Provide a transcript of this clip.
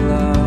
love.